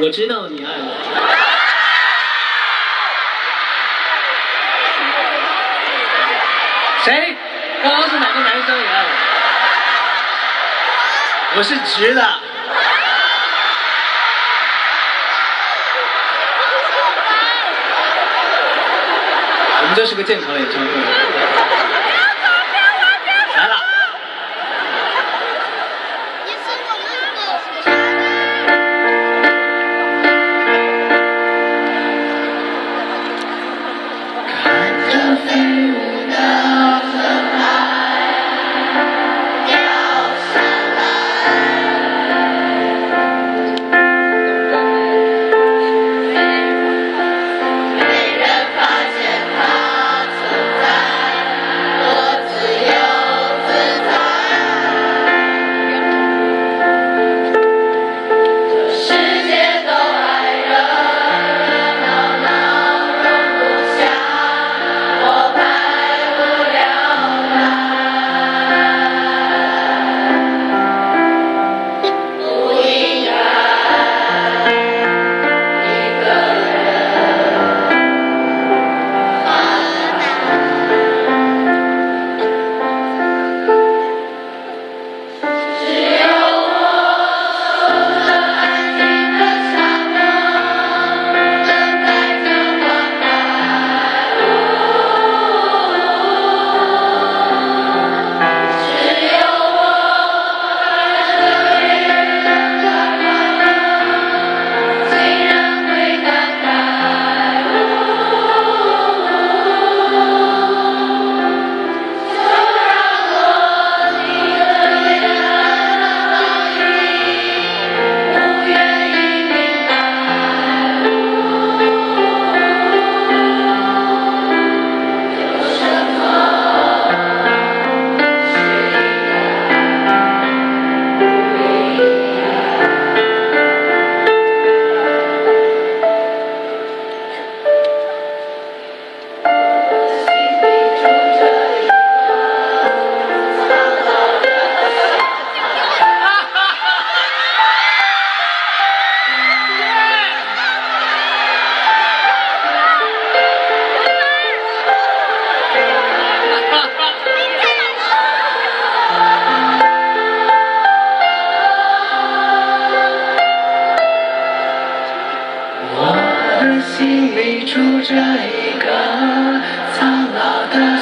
我知道你爱我。谁？刚刚是哪个男生也爱我？我是直的。我们这是个健康演唱会。心里住着一个苍老的